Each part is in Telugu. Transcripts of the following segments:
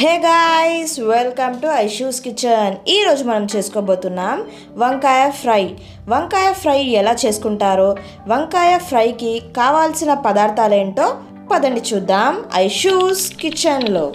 Hey guys welcome to Aishu's kitchen. ఈరోజు మనం చేసుకోబోతున్నాం వంకాయ ఫ్రై. వంకాయ ఫ్రై ఎలా చేసుకుంటారో వంకాయ ఫ్రైకి కావాల్సిన పదార్థాలు ఏంటో పదండి చూద్దాం ఐషూస్ కిచెన్లో.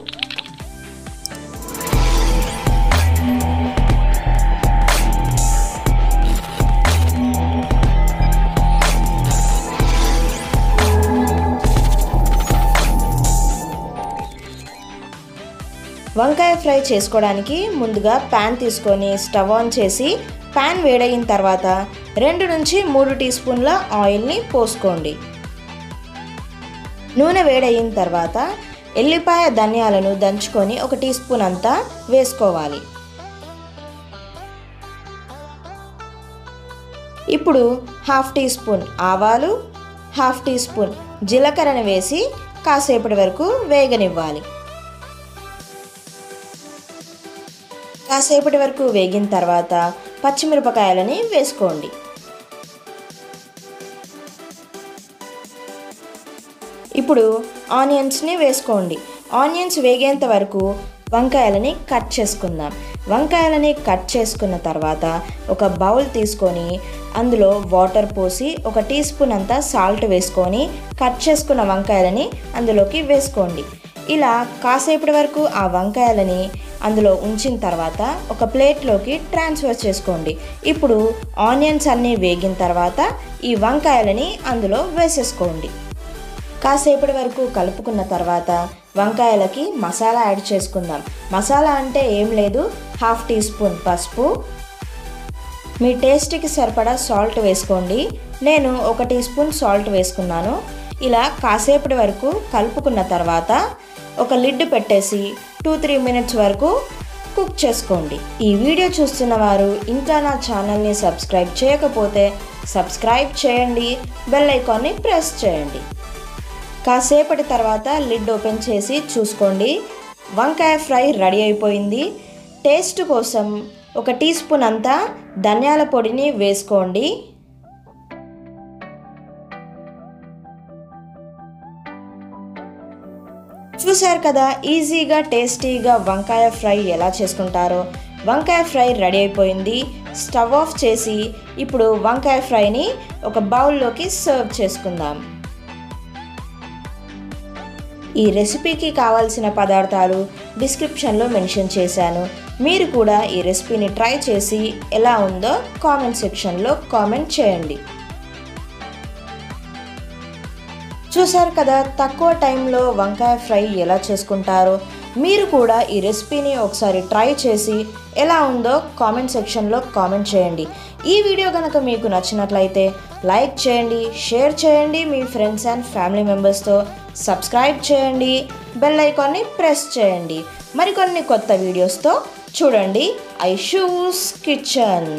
వంకాయ ఫ్రై చేసుకోవడానికి ముందుగా ప్యాన్ తీసుకొని స్టవ్ ఆన్ చేసి ప్యాన్ వేడయిన తర్వాత రెండు నుంచి మూడు టీ స్పూన్ల ఆయిల్ని పోసుకోండి. నూనె వేడయిన తర్వాత ఎల్లిపాయ ధనియాలను దంచుకొని ఒక టీ స్పూన్ అంతా వేసుకోవాలి. ఇప్పుడు హాఫ్ టీ స్పూన్ ఆవాలు హాఫ్ టీ స్పూన్ జీలకర్రను వేసి కాసేపటి వరకు వేగనివ్వాలి. కాసేపటి వరకు వేగిన తర్వాత పచ్చిమిరపకాయలని వేసుకోండి. ఇప్పుడు ఆనియన్స్ని వేసుకోండి. ఆనియన్స్ వేగేంత వరకు వంకాయలని కట్ చేసుకుందాం. వంకాయలని కట్ చేసుకున్న తర్వాత ఒక బౌల్ తీసుకొని అందులో వాటర్ పోసి ఒక టీ స్పూన్ అంతా సాల్ట్ వేసుకొని కట్ చేసుకున్న వంకాయలని అందులోకి వేసుకోండి. ఇలా కాసేపటి వరకు ఆ వంకాయలని అందులో ఉంచిన తర్వాత ఒక ప్లేట్లోకి ట్రాన్స్ఫర్ చేసుకోండి. ఇప్పుడు ఆనియన్స్ అన్నీ వేగిన తర్వాత ఈ వంకాయలని అందులో వేసేసుకోండి. కాసేపటి వరకు కలుపుకున్న తర్వాత వంకాయలకి మసాలా యాడ్ చేసుకుందాం. మసాలా అంటే ఏం లేదు. హాఫ్ టీ స్పూన్ పసుపు. మీ టేస్ట్కి సరిపడా సాల్ట్ వేసుకోండి. నేను ఒక టీ స్పూన్ సాల్ట్ వేసుకున్నాను. ఇలా కాసేపటి వరకు కలుపుకున్న తర్వాత ఒక లిడ్ పెట్టేసి టూ త్రీ మినిట్స్ వరకు కుక్ చేసుకోండి. ఈ వీడియో చూస్తున్న వారు ఇంకా నా ఛానల్ని సబ్స్క్రైబ్ చేయకపోతే సబ్స్క్రైబ్ చేయండి బెల్ ఐకాన్ని ప్రెస్ చేయండి. కాసేపటి తర్వాత లిడ్ ఓపెన్ చేసి చూసుకోండి. వంకాయ ఫ్రై రెడీ అయిపోయింది. టేస్ట్ కోసం ఒక టీ స్పూన్ అంతా ధనియాల పొడిని వేసుకోండి. చూశారు కదా ఈజీగా టేస్టీగా వంకాయ ఫ్రై ఎలా చేసుకుంటారో. వంకాయ ఫ్రై రెడీ అయిపోయింది. స్టవ్ ఆఫ్ చేసి ఇప్పుడు వంకాయ ఫ్రైని ఒక బౌల్లోకి సర్వ్ చేసుకుందాం. ఈ రెసిపీకి కావాల్సిన పదార్థాలు డిస్క్రిప్షన్లో మెన్షన్ చేశాను. మీరు కూడా ఈ రెసిపీని ట్రై చేసి ఎలా ఉందో కామెంట్ సెక్షన్లో కామెంట్ చేయండి. చూశారు కదా తక్కువ టైంలో వంకాయ ఫ్రై ఎలా చేసుకుంటారో. మీరు కూడా ఈ రెసిపీని ఒకసారి ట్రై చేసి ఎలా ఉందో కామెంట్ సెక్షన్లో కామెంట్ చేయండి. ఈ వీడియో కనుక మీకు నచ్చినట్లయితే లైక్ చేయండి షేర్ చేయండి మీ ఫ్రెండ్స్ అండ్ ఫ్యామిలీ మెంబర్స్తో సబ్స్క్రైబ్ చేయండి బెల్ ఐకాన్ని ప్రెస్ చేయండి. మరికొన్ని కొత్త వీడియోస్తో చూడండి ఐ షూస్ కిచెన్.